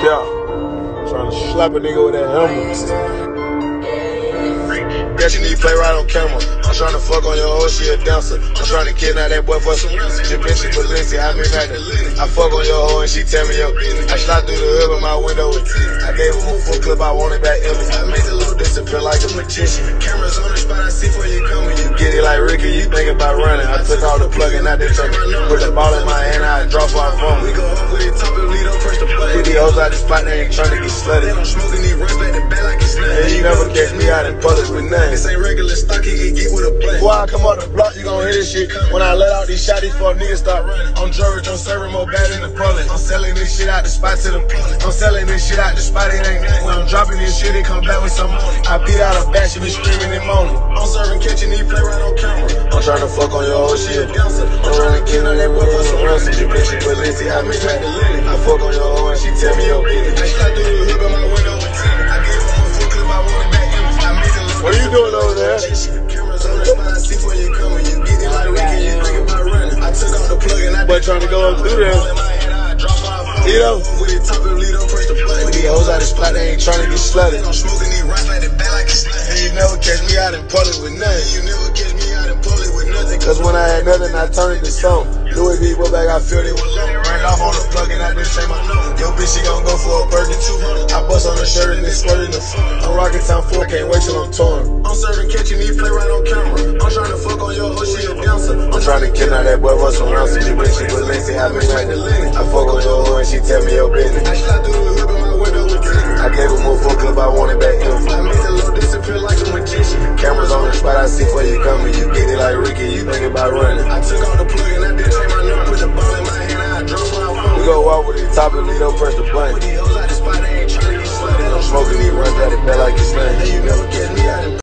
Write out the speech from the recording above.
cap. Trying to slap a nigga with that helmet. Catching these play right on camera. I'm trying to fuck on your hoe, she a dancer. I'm trying to kidnap that boy for some Givenchy Balenci. I mean. I fuck on your hoe and she tell me yo. I slide through the hood with my window. I gave a full clip, I wanted back Emmy. I made the little disappear like a magician. Cameras on the spot, I see where you coming. You get it like Ricky, you think about running. I took all the plug and I did turn. With the ball in my hand, I drop off phone. We go up with it, top these hoes out the spot, they ain't trying to get slutty. I'm smoking these runs back to back like it's nothing. Yeah, you never catch me out in public with nothing. This ain't regular stock, he can get with a blunt. Boy, I come out the block, you gon' hear this shit. When I let out these shotties for a nigga start running. I'm George, I'm serving more bad in the public. I'm selling this shit out the spot to the public. I'm selling this shit out the spot, it ain't nothing. When I'm dropping this shit, it come back with some money. I beat out a batch, she be screaming and moaning. I'm serving, catching, he play right on camera. I'm trying to fuck on your whole shit. Kid on that boy for some runs. You bitch, she put I make that I fuck on your hoe and she tell me your business. I slide through the hood by my window with 10. I gave him a full clip, I want it back. I made the What are you doing over there? Cameras on the spot, I see where you coming. You get it like you think about running. I took the plug and I Boy trying to go up through there. You know? With it top and lead up, press the button. With these hoes out the spot, they ain't trying to get slutted. I'm smoking these rocks like the back like. And you never catch me out in public with nothing. You never catch me out in public. Cause when I had nothing, I turned it to something. Louis V, go back, I feel it was low. Ran off on the plug and I didn't change my nose. Yo, bitch, she gon' go for a burger too. I bust on the shirt and it squirt the. I'm rocking town 4, can't wait till I'm torn. I'm serving, catching these play right on camera. I'm trying to fuck on your hoe, she a dancer. I'm trying to kill kidnap that boy some rounds. She bitch, she put Lindsay, I make like the Lenny. I fuck on your hoe and she tell me your business. I slide like you think about running. I took off the plug and I did change my number. Put the ball in my hand, I drove phone. We go walk with it, top and lead up, press the button.